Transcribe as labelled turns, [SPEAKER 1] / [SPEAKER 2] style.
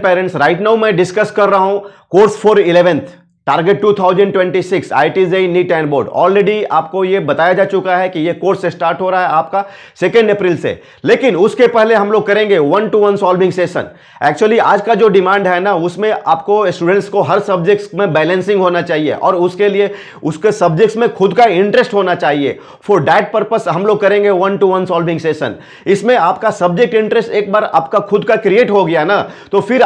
[SPEAKER 1] Parents right now मैं discuss कर रहा हूँ course for eleventh target 2026 IT NEET and board already आपको ये बताया जा चुका है कि ये कोर्स स्टार्ट हो रहा है आपका सेकेंड अप्रैल से। लेकिन उसके पहले हम लोग करेंगे one to one solving session actually आज का जो डिमांड है ना, उसमें आपको स्टूडेंट्स को हर सब्जेक्ट्स में बैलेंसिंग होना चाहिए और उसके लिए, उसके सब्जेक्ट्स में खुद का इंटरेस्ट होना चाहिए। फॉर डैट पर्पज हम लोग करेंगे one to one solving session इसमें आपका सब्जेक्ट इंटरेस्ट एक बार आपका खुद का क्रिएट हो गया ना तो फिर